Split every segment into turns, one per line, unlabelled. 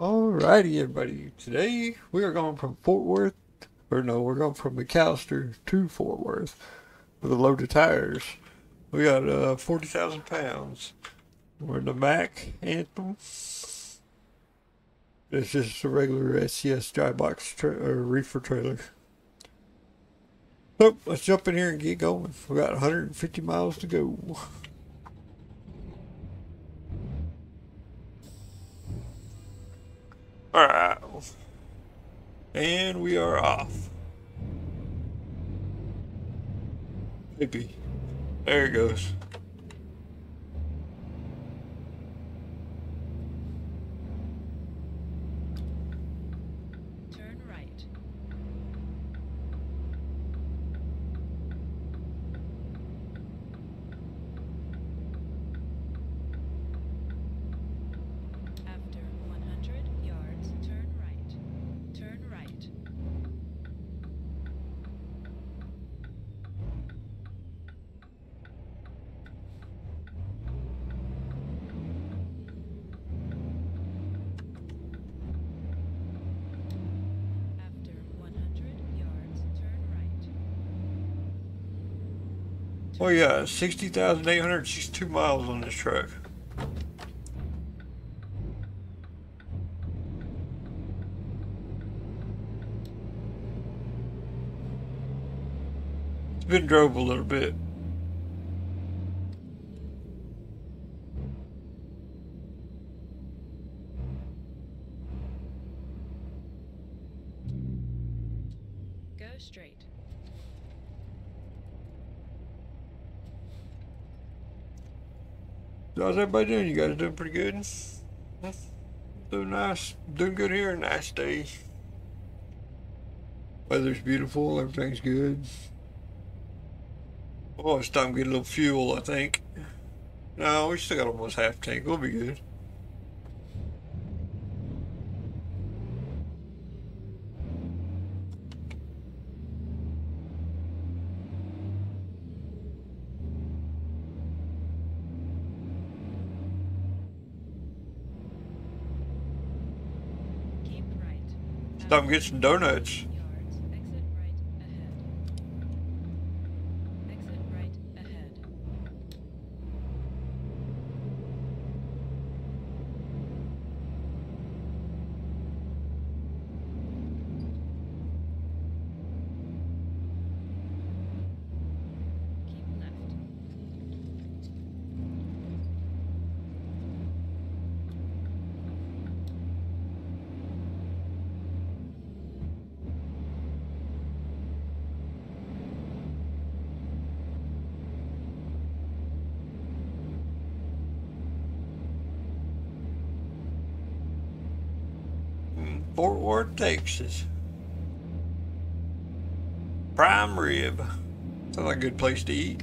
Alrighty, everybody. Today we are going from Fort Worth, or no, we're going from McAllister to Fort Worth with a load of tires. We got uh, 40,000 pounds. We're in the Mack Anthem. It's just a regular SCS dry box tra- or reefer trailer. So let's jump in here and get going. We got 150 miles to go. Alright. And we are off. Maybe. There it goes.
Turn right. After 100 yards, turn right. Turn right. After 100 yards, turn right.
Oh yeah, 60,862 miles on this truck. It's been drove a little bit.
Go straight.
How's everybody doing? You guys doing pretty good? Doing nice. Doing good here. Nice day. Weather's beautiful. Everything's good. Oh, it's time to get a little fuel, I think. No, we still got almost half tank. We'll be good.
Keep right.
Time to get some donuts.
Yards, exit right ahead. Exit right ahead. Keep left.
Fort Worth, Texas. Prime rib. Sounds like a good place to eat.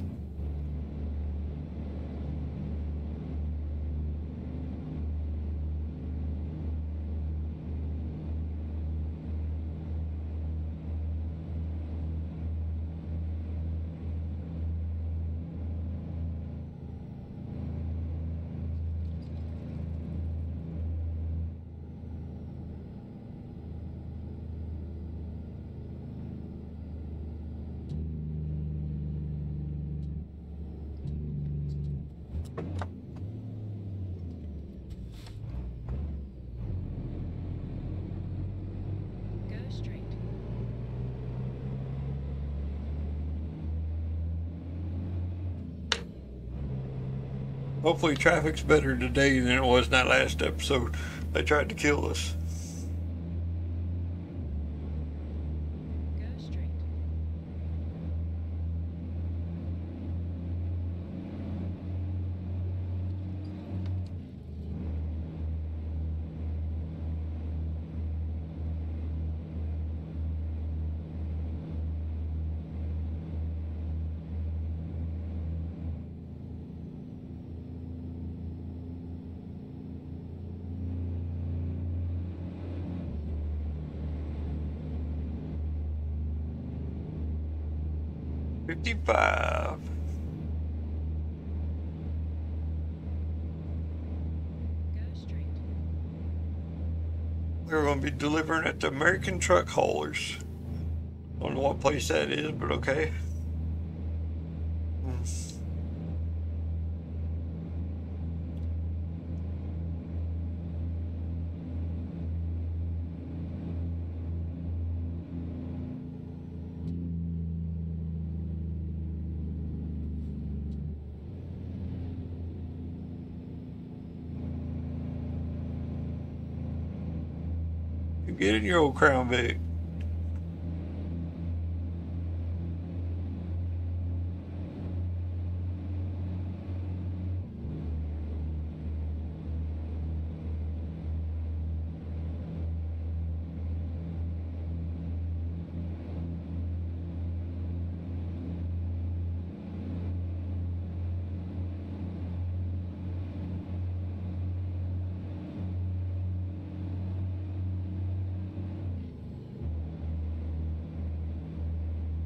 Go straight.
Hopefully traffic's better today than it was in that last episode. They tried to kill us.
Go straight.
Fifty-five.
Go straight.
To delivering at the American Truck Haulers. Don't know what place that is, but okay. Your old Crown Vic.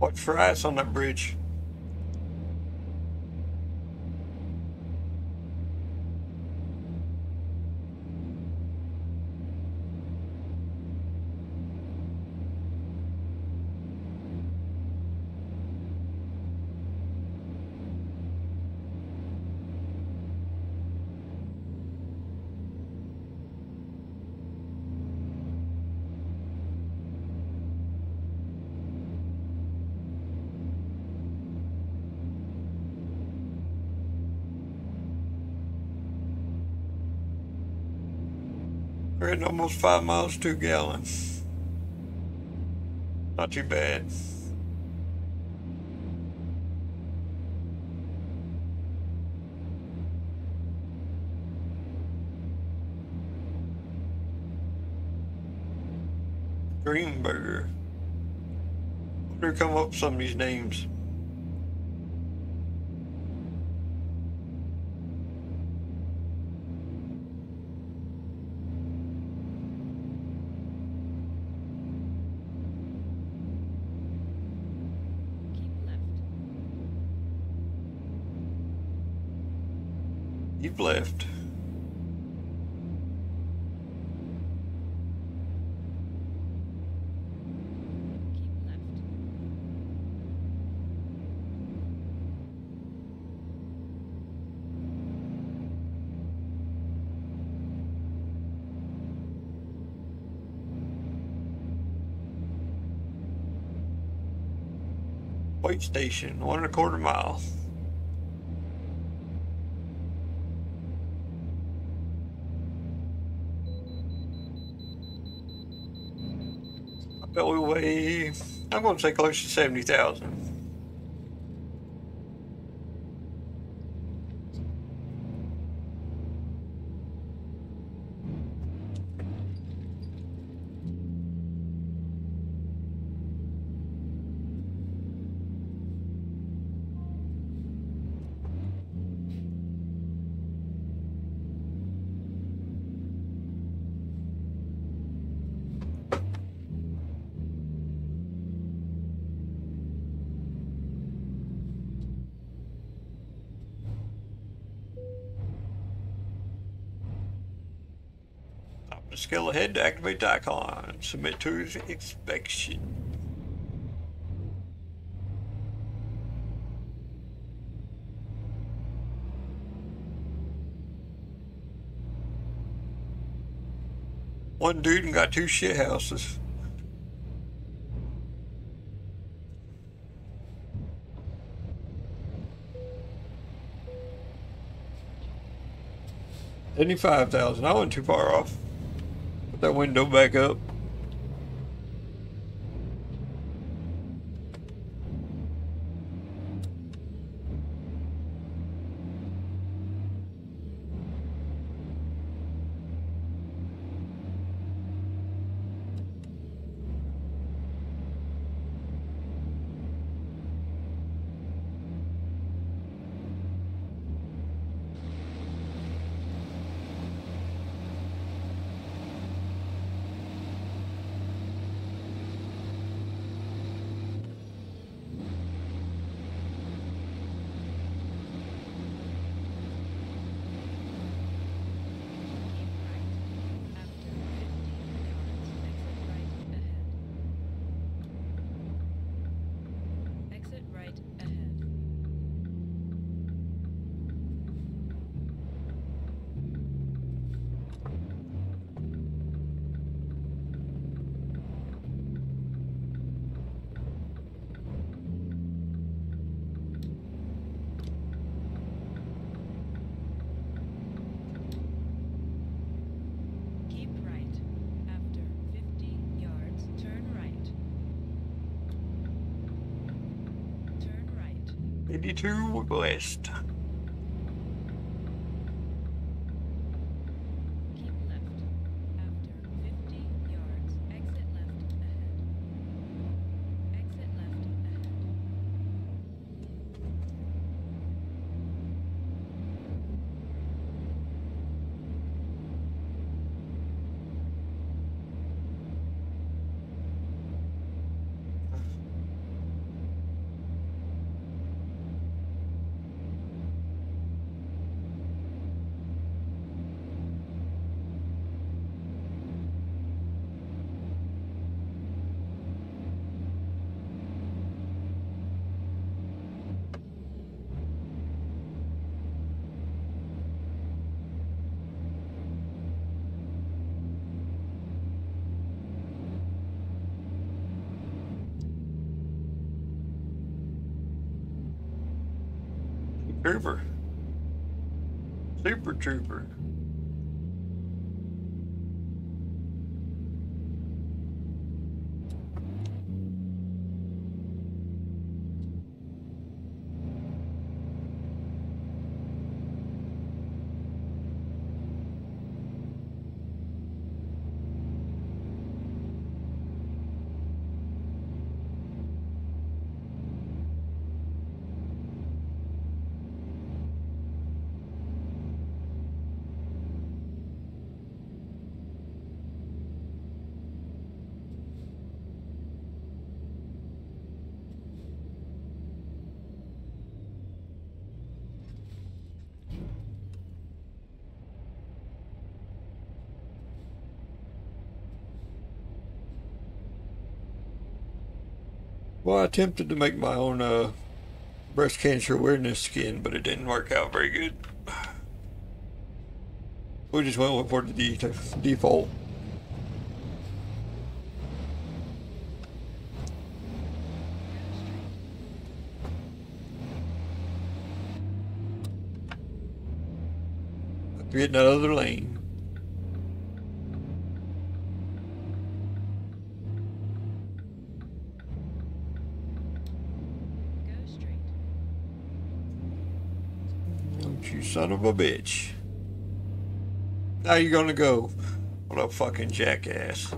Watch for ice on that bridge. We're almost five miles to a gallon. Not too bad. Greenberger. Wonder come up some of these names.
Keep left.
You've left. Wait station, one and a quarter mile. I bet we weigh, I'm going to say close to 70,000. Scale ahead to activate the icon. Submit to inspection. One dude and got two shit houses. Seventy-five thousand. I wasn't too far off. That window back up. 72 west.
Keep left. After 50 yards, exit left ahead. Exit left ahead.
Trooper. Super Trooper. Well, I attempted to make my own uh, breast cancer awareness skin, but it didn't work out very good. We just went for the de- default. Get in that other lane.
Go straight.
Don't you son of a bitch. How you gonna go? What a fucking jackass.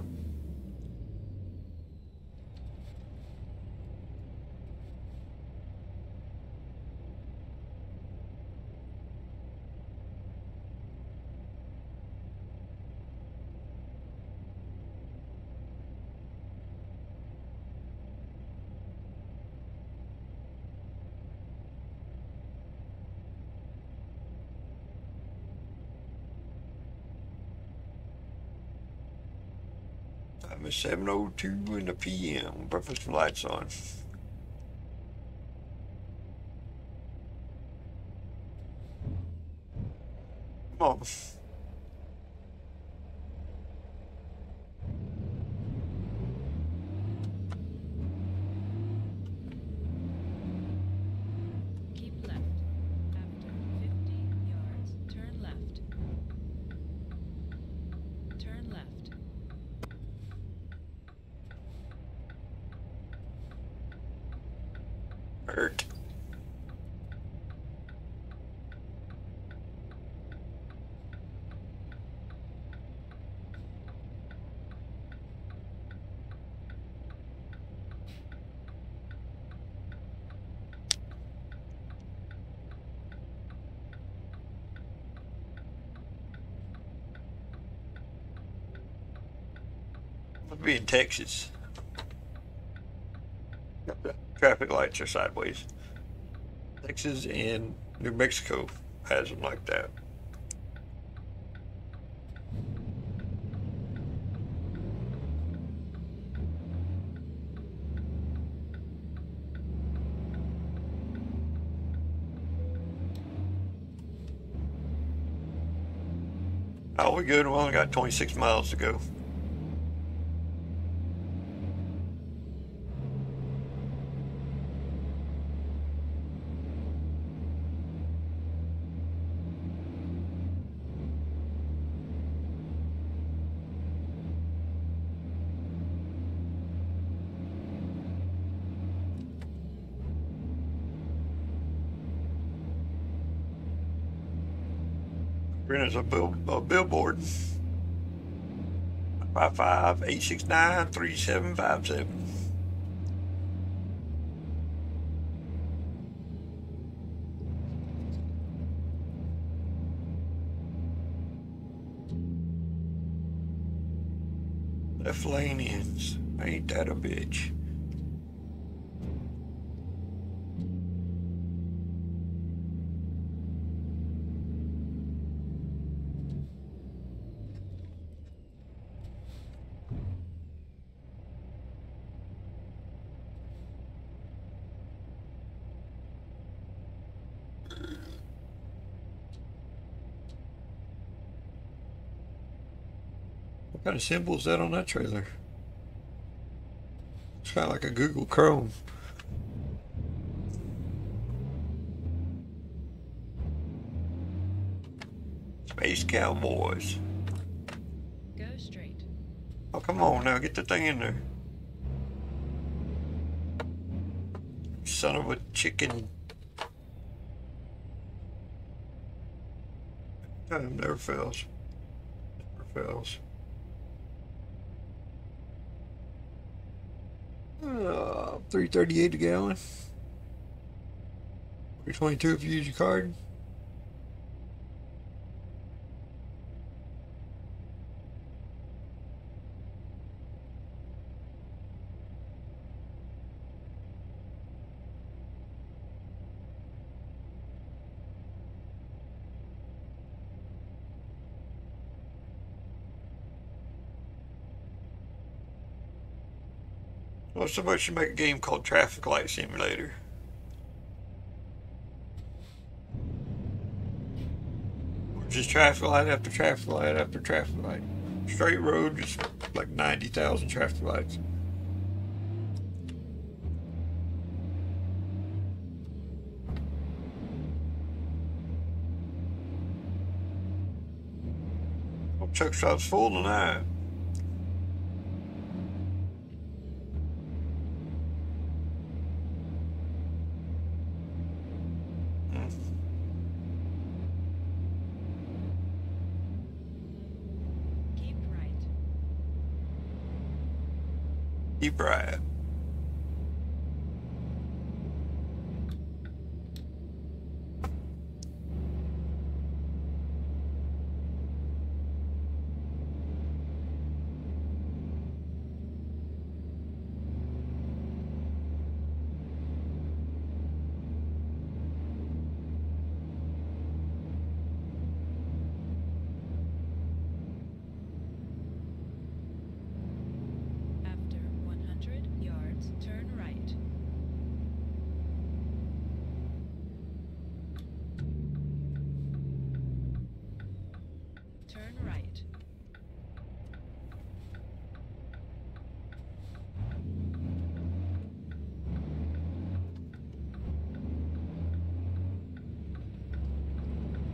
Time is 7.02 in the PM. Breakfast lights on. Come on.
Keep left. After 50 yards, turn left. Turn left.
Hurt. Must be in Texas. Traffic lights are sideways. Texas and New Mexico has them like that. Oh, we good. We only got 26 miles to go. Us a, bill, a billboard. 555 869 3757. Left lane ends. Ain't that a bitch? Kind of symbol is that on that trailer? It's kind of like a Google Chrome. Space Cowboys.
Go straight.
Oh, come on now, get the thing in there. Son of a chicken. Time never fails. Never fails. Uh, 338 a gallon. 322 if you use your card. Well, somebody should make a game called Traffic Light Simulator. Or Just traffic light after traffic light after traffic light. Straight road, just like 90,000 traffic lights. Well, truck stop's full tonight.
Keep right.
Keep right.
After 100 yards, turn right. Turn right.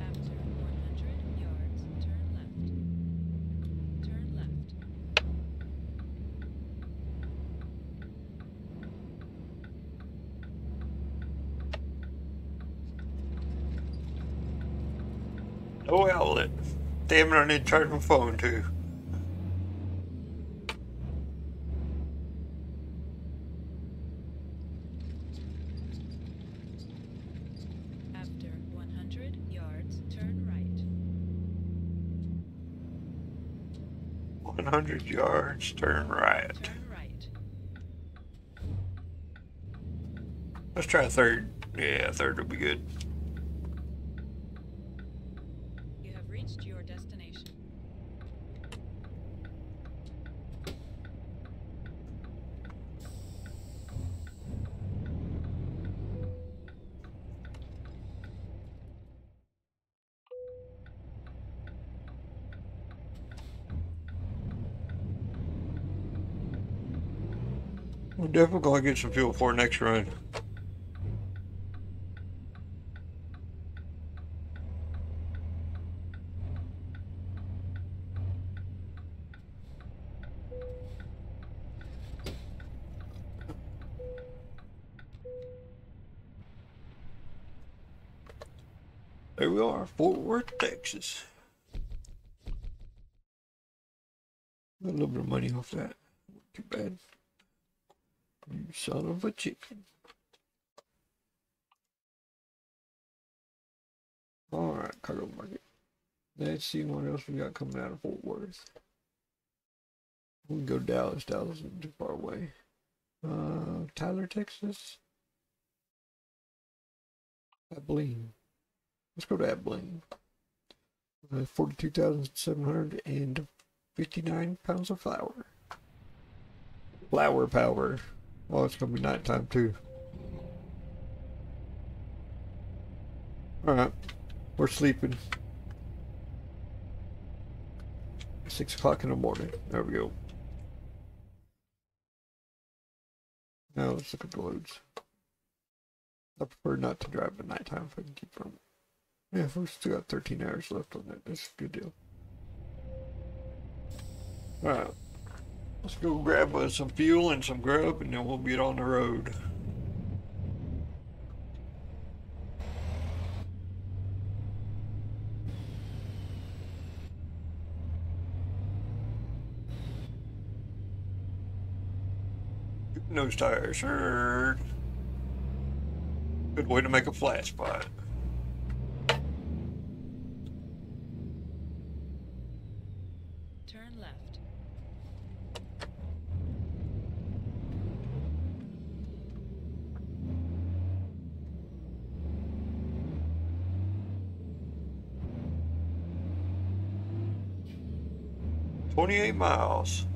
After 100 yards, turn left. Turn left.
No outlet. Damn it, I need to charge my phone too.
After 100 yards, turn right.
100 yards, turn right.
Turn right.
Let's try a third. Yeah, a third would be good. Difficult to get some fuel for next run. There we are, Fort Worth, Texas. A little bit of money off that. Too bad. You son of a chicken. Alright, cargo market. Let's see what else we got coming out of Fort Worth. We can go to Dallas. Dallas isn't too far away. Uh, Tyler, Texas. Abilene. Let's go to Abilene. Uh, 42,759 pounds of flour. Flour power. Oh, it's going to be nighttime too. Alright. We're sleeping. Six o'clock in the morning. There we go. Now let's look at the loads. I prefer not to drive at nighttime if I can keep from it. Yeah, we've still got 13 hours left on that. That's a good deal. Alright. Let's go grab uh, some fuel and some grub and then we'll get on the road. Nose tires, sure. Good way to make a flat spot. 28 miles.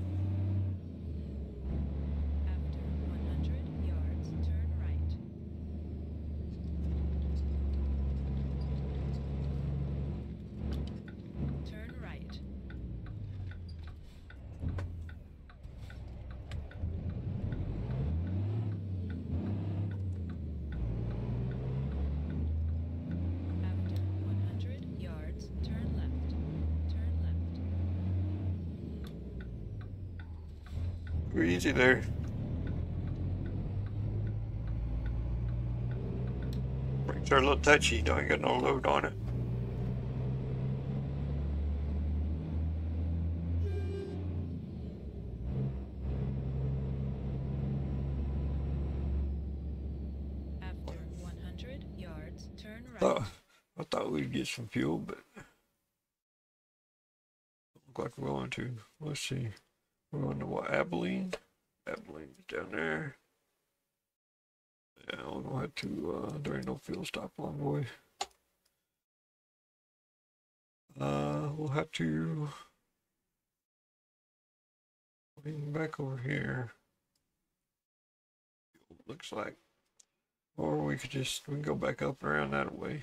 Pretty easy there. Brakes are a little touchy, don't get no load on it.
After 100 yards, turn right.
Thought, I thought we'd get some fuel, but look like we're going to. Let's see. We're on to what? Abilene? Abilene's down there. Yeah, we're gonna have to. Uh, there ain't no fuel stop along the way. Uh, we'll have to. Lean back over here. Looks like. Or we could just we can go back up and around that way.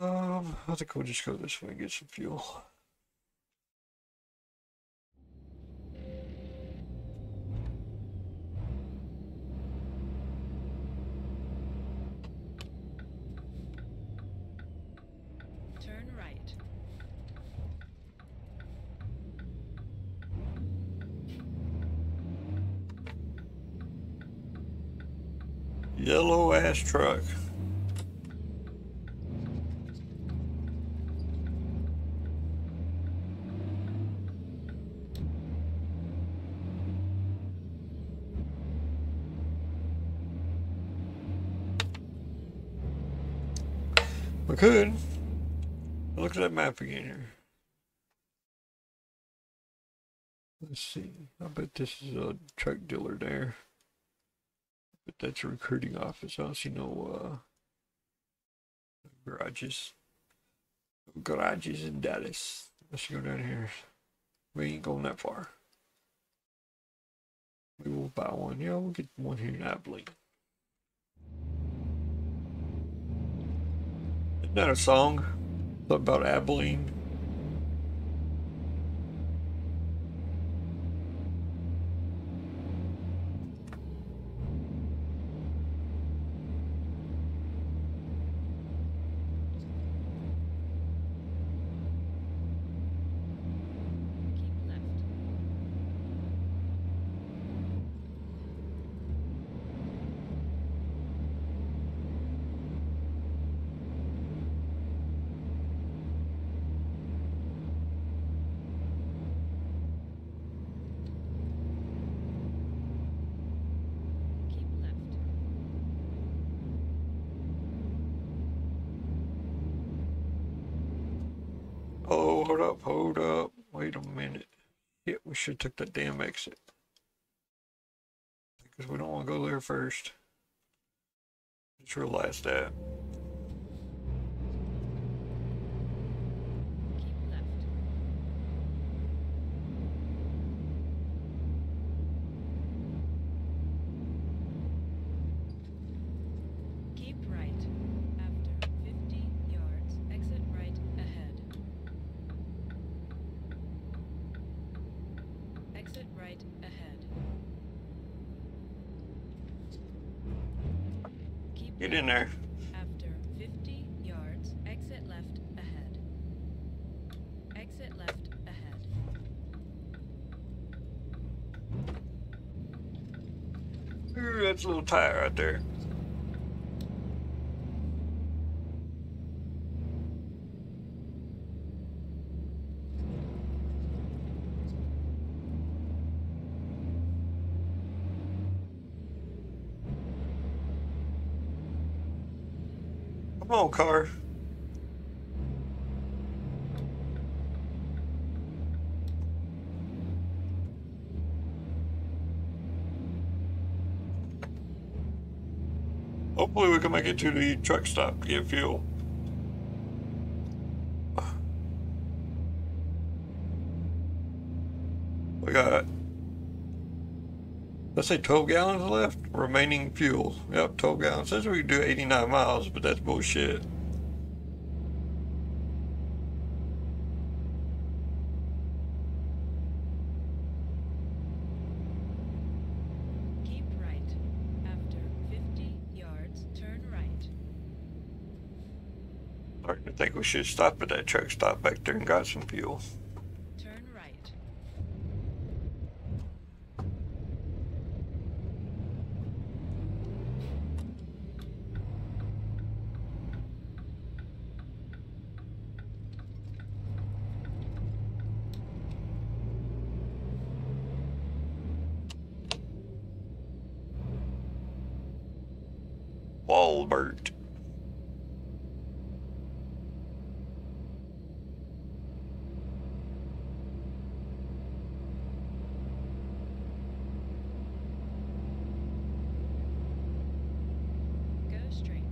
Um, I think we'll just go this way and get some fuel.
Turn right.
Yellow ass truck. We could. Look at that map again here. Let's see. I bet this is a truck dealer there. But that's a recruiting office. I don't see no uh, garages. Garages in Dallas. Let's go down here. We ain't going that far. We will buy one. Yeah, we'll get one here in Abilene. Isn't that a song? About Abilene?
Keep left.
Oh, hold up, hold up. Wait a minute. Yeah, we should have took that damn exit. Because we don't want to go there first. Just realized that.
Keep left. Keep right. After 50 yards, exit right ahead. Exit right ahead. Keep
Get in there.
After 50 yards, exit left ahead. Exit left ahead.
Tire right there. Come on, car. Hopefully we can make it to the truck stop to get fuel. We got, let's say 12 gallons left, remaining fuel. Yep, 12 gallons. Says we do 89 miles, but that's bullshit.
Keep right. After 50 yards, turn right.
Starting to think we should stop at that truck stop back there and got some fuel.
Turn right.
Walbert.
Go straight.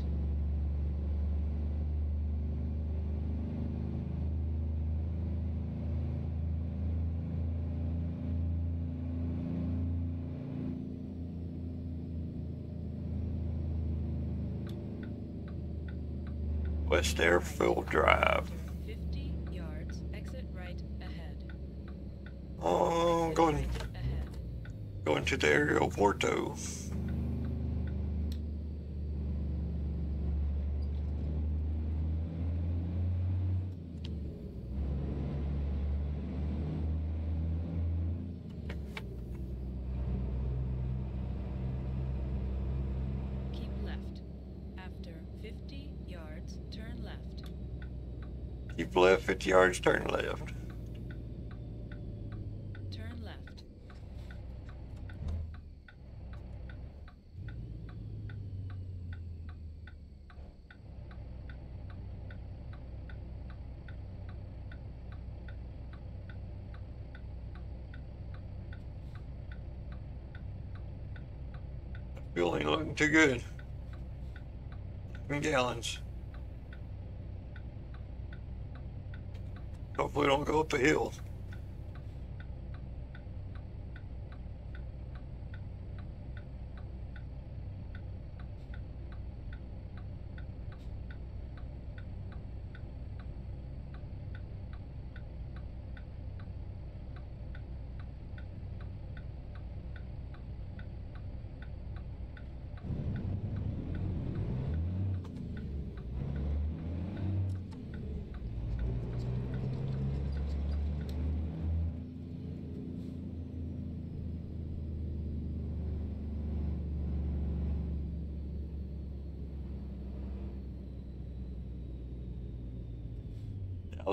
West Airfield Drive.
50 yards, exit right ahead.
Oh, going going to the aeroporto.
Keep Six yards, turn left.
Turn left. Fuel ain't looking too good. Gallons. We don't go up a hill.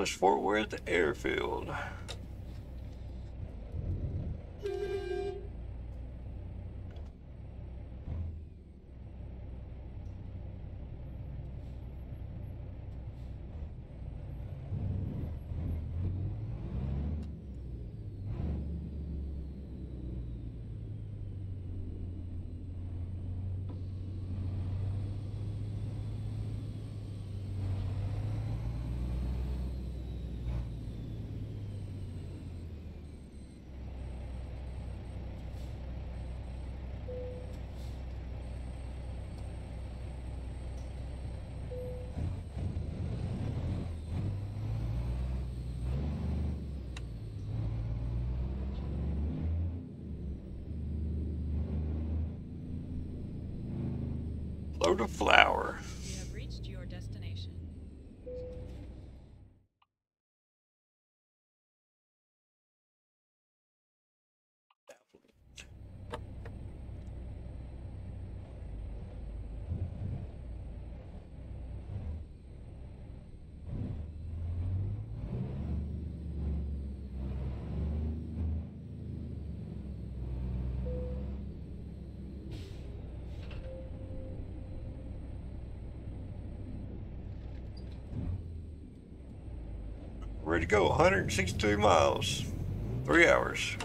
Dallas Fort Worth Airfield. Load of flour. Go. 162 miles. Three hours.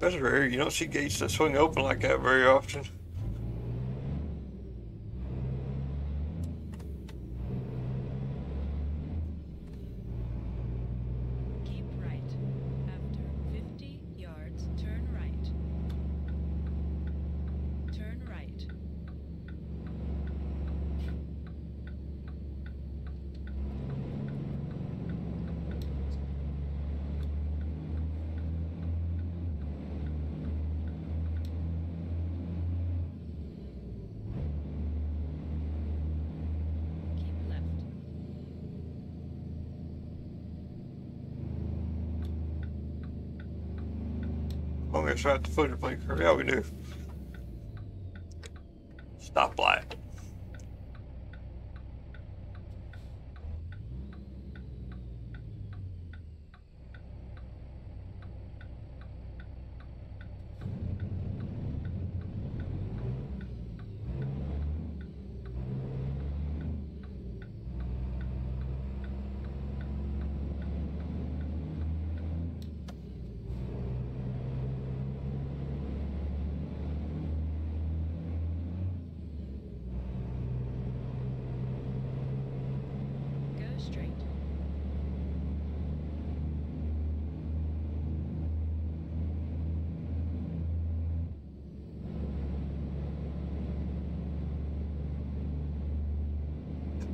That's rare. You don't see gates that swing open like that very often.
Keep right. After 50 yards, turn right. Turn right. Keep left.
Right. The footer blinker. Yeah, we do.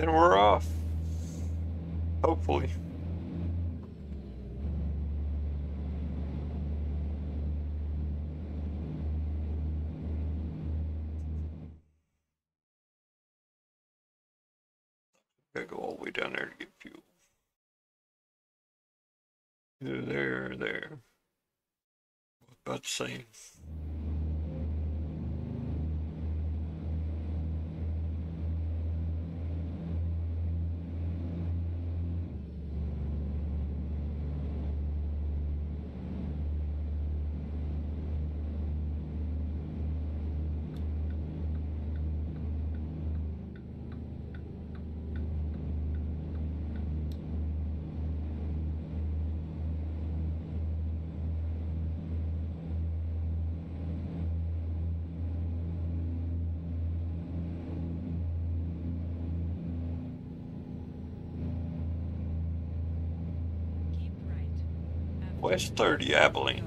Then we're off. Hopefully. Gotta go all the way down there to get fuel. Either there or there. About the same.
West 30, Abilene.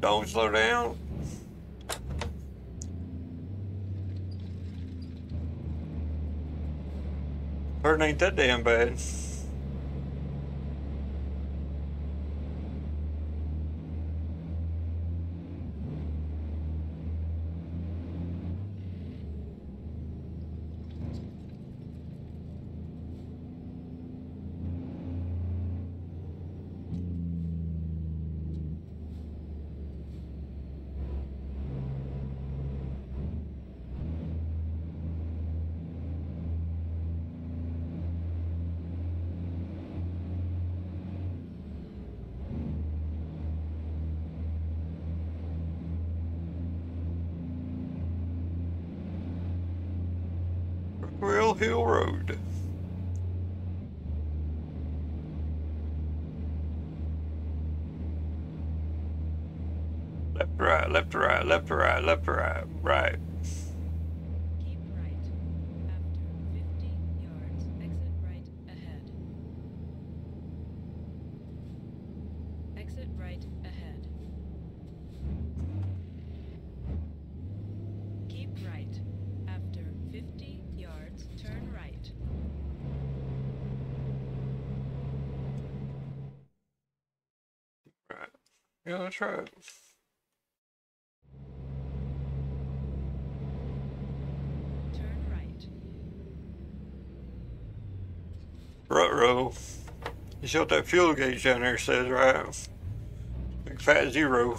Don't slow down. Hurting ain't that damn bad. Yeah, that's right.
Turn right.
You see what that fuel gauge down there says, right? Big fat zero.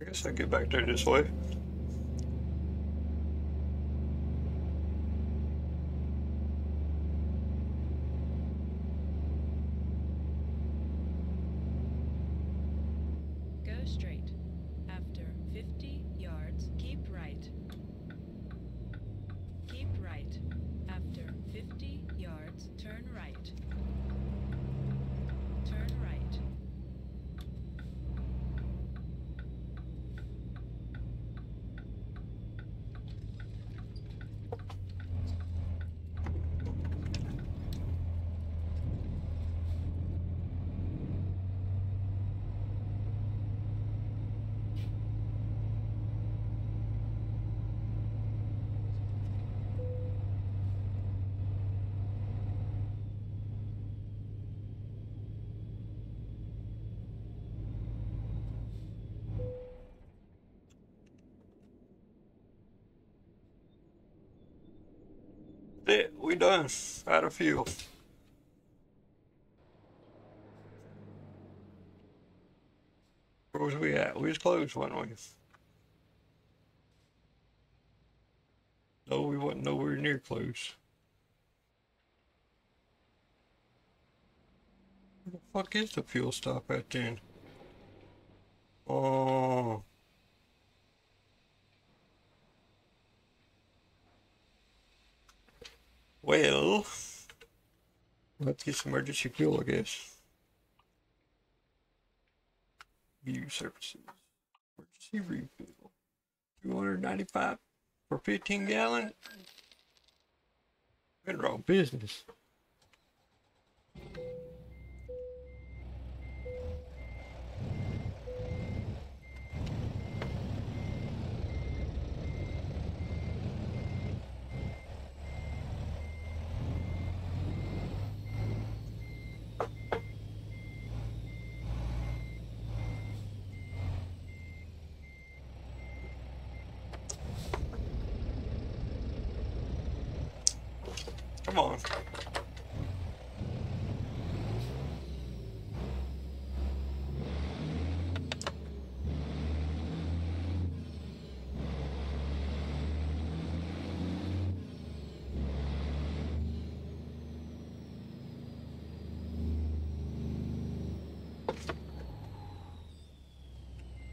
I guess I get back there this way. We done. Out of fuel.
Where was we at? We was close, wasn't we? No, we wasn't nowhere near close. Where the fuck is the fuel stop at then? Oh. Well, let's get some emergency fuel, I guess. View services. Emergency refill. 295 for 15 gallon. Been wrong business. Come on.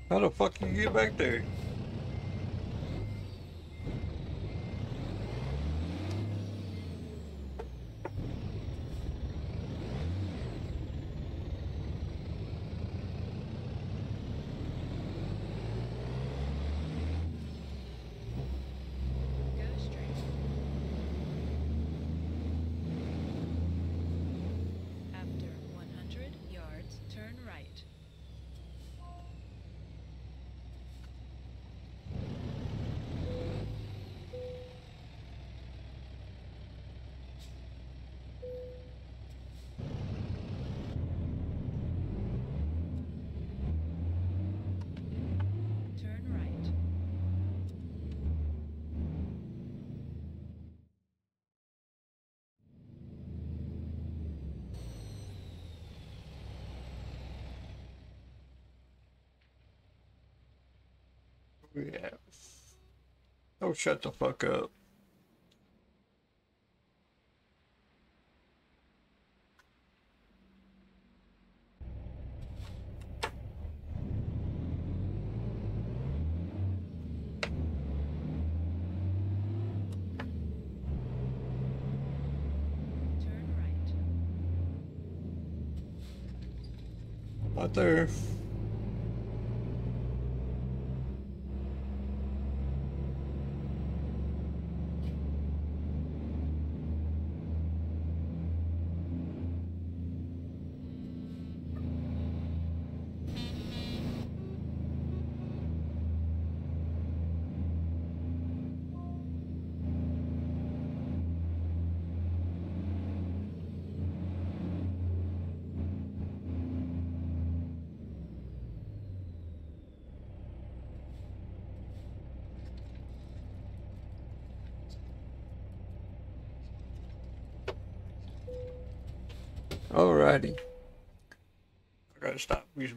How the fuck you get back there?
Go straight. After 100 yards, turn right. Turn right.
Yeah. Oh, shut the fuck up.
Turn right.
Not there.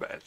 I